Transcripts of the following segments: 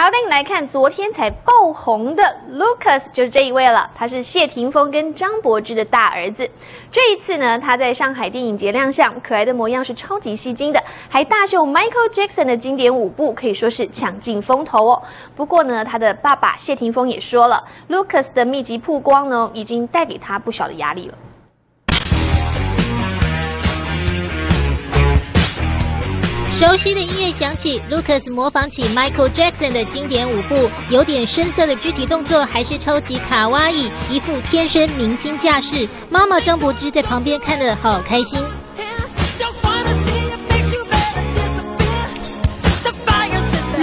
好，带你来看昨天才爆红的 Lucas，就是这一位了。他是谢霆锋跟张柏芝的大儿子。这一次呢，他在上海电影节亮相，可爱的模样是超级吸睛的，还大秀 Michael Jackson 的经典舞步，可以说是抢尽风头哦。不过呢，他的爸爸谢霆锋也说了，Lucas 的密集曝光呢，已经带给他不小的压力了。熟悉的音乐响起，Lucas 模仿起 Michael Jackson 的经典舞步，有点深色的肢体动作，还是超级卡哇伊，一副天生明星架势。妈妈张柏芝在旁边看得好开心。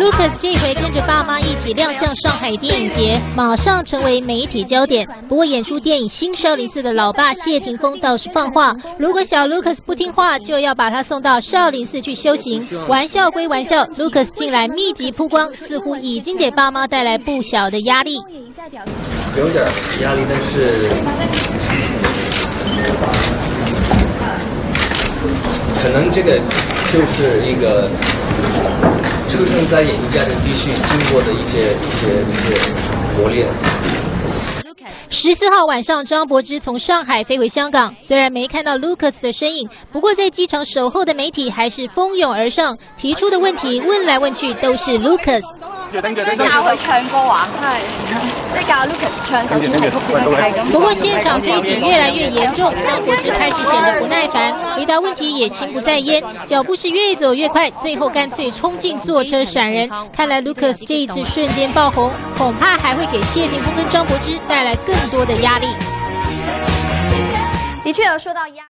Lucas 这回跟着爸妈一起亮相上海电影节，马上成为媒体焦点。不过演出电影《新少林寺》的老爸谢霆锋倒是放话，如果小 Lucas 不听话，就要把他送到少林寺去修行。玩笑归玩笑，Lucas 近来密集曝光，似乎已经给爸妈带来不小的压力。有点压力，但是可能这个就是一个。出生在演艺家庭必须经过的一些一些一些磨练。十四号晚上，张柏芝从上海飞回香港，虽然没看到 Lucas 的身影，不过在机场守候的媒体还是蜂拥而上，提出的问题问来问去都是 Lucas。教佢唱歌啊，係即係教 Lucas 唱首主題曲係咁。不过现场推挤越来越严重，张柏芝开始显得不耐烦，回答问题也心不在焉，脚步是越走越快，最后干脆冲进坐车闪人。看来 Lucas 这一次瞬间爆红，恐怕还会给谢霆锋跟张柏芝带来更多的压力。的确有说到压。